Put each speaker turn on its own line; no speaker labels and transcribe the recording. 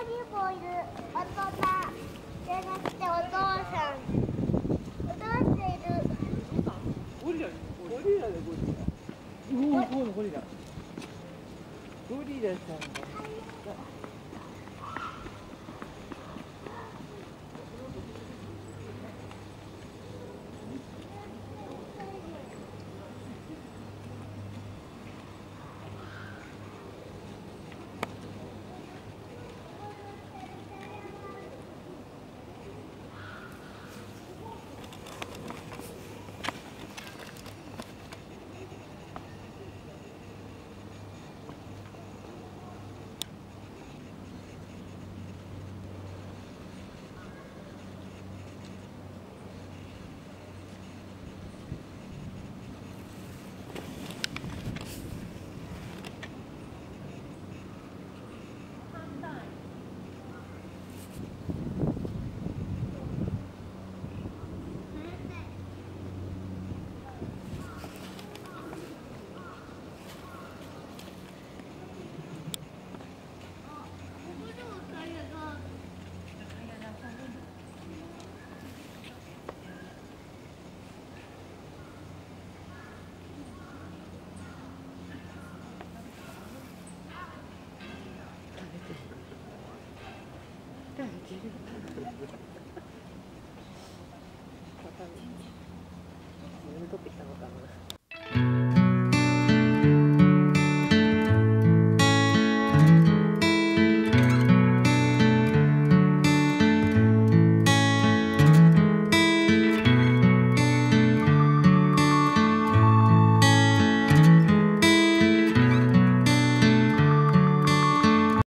歩いる大人じゃなくてお父さん。お父さんいる。
ゴリラゴリラでゴリラゴリラ。ゴリラさんが取ってきたのかな